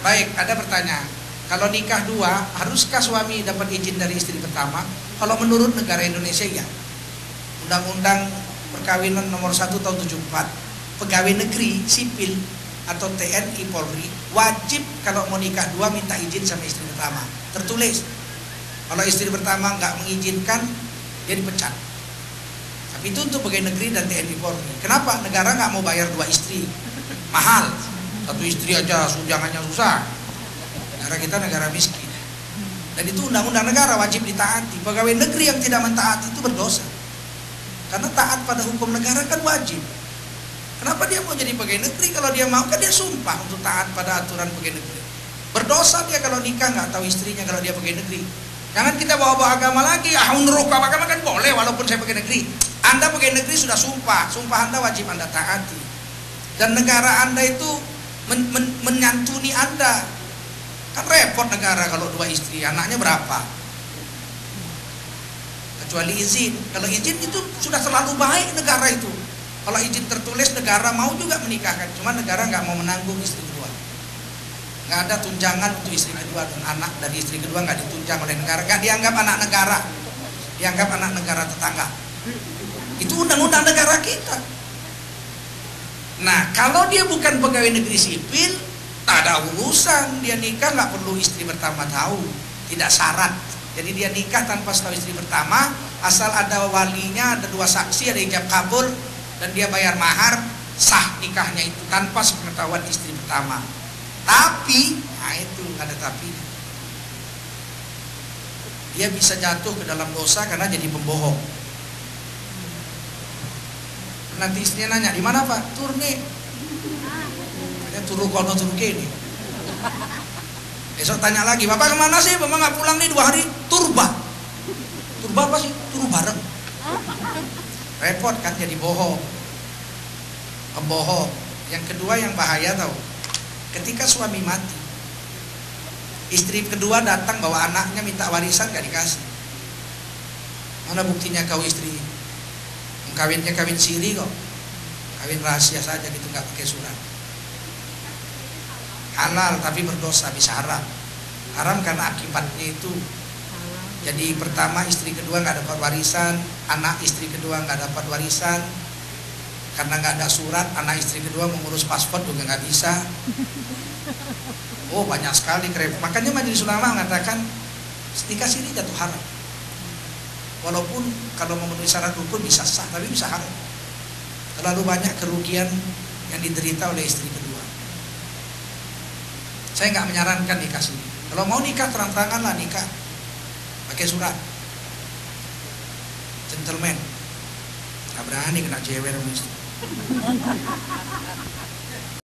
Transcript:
Baik, ada pertanyaan. Kalau nikah dua, haruskah suami dapat izin dari istri pertama? Kalau menurut negara Indonesia ya. Undang-Undang Perkawinan nomor 1 tahun 74. Pegawai negeri sipil atau TNI Polri wajib kalau mau nikah dua minta izin sama istri pertama. Tertulis. Kalau istri pertama nggak mengizinkan, dia dipecat. Tapi itu untuk pegawai negeri dan TNI Polri. Kenapa? Negara nggak mau bayar dua istri, mahal. Satu istri aja sujangannya susah. Negara kita negara miskin. Dan itu undang-undang negara wajib ditaati. Pegawai negeri yang tidak mentaati itu berdosa. Karena taat pada hukum negara kan wajib. Kenapa dia mau jadi pegawai negeri? Kalau dia mau kan dia sumpah untuk taat pada aturan pegawai negeri. Berdosa dia kalau nikah nggak tahu istrinya kalau dia pegawai negeri. Jangan kita bawa-bawa agama lagi. Ah, menurut agama kan boleh walaupun saya pegawai negeri. Anda pegawai negeri sudah sumpah. Sumpah Anda wajib Anda taati. Dan negara Anda itu men men menyantuni Anda. Kan repot negara kalau dua istri. Anaknya berapa? Kecuali izin. Kalau izin itu sudah terlalu baik negara itu. Kalau izin tertulis negara mau juga menikahkan. Cuma negara nggak mau menanggung istri kedua. Nggak ada tunjangan untuk istri kedua dan anak dari istri kedua nggak ditunjang oleh negara. Nggak dianggap anak negara. Dianggap anak negara tetangga. Itu undang-undang negara kita. Nah, kalau dia bukan pegawai negeri sipil, tak ada urusan dia nikah nggak perlu istri pertama tahu, tidak syarat. Jadi dia nikah tanpa tahu istri pertama, asal ada walinya, ada dua saksi, ada ijab kabul, dan dia bayar mahar, sah nikahnya itu tanpa sepengetahuan istri pertama. Tapi, nah itu ada tapi. Dia bisa jatuh ke dalam dosa karena jadi pembohong nanti istrinya nanya di mana pak? Turne turu kono turu kini besok tanya lagi bapak ke mana sih? Bapak nggak pulang nih dua hari. Turba turba apa sih? Turu bareng. Repot kan jadi bohong. Pembohong. Yang kedua yang bahaya tau ketika suami mati istri kedua datang bawa anaknya minta warisan gak dikasih. Mana buktinya kau istri kawinnya kawin siri kok. Kawin rahasia saja gitu nggak pakai surat. Halal tapi berdosa bisa haram. Haram karena akibatnya itu. Jadi pertama istri kedua nggak dapat warisan anak istri kedua nggak dapat warisan. Karena nggak ada surat anak istri kedua mengurus paspor juga nggak bisa. Oh banyak sekali krep makanya majelis ulama mengatakan nikah siri jatuh haram Walaupun kalau memenuhi syarat rukun bisa sah, tapi bisa haram. Terlalu banyak kerugian yang diderita oleh istri kedua. Saya nggak menyarankan nikah sini. Kalau mau nikah terang-terangan lah nikah, pakai surat. Gentleman, nggak berani kena istri.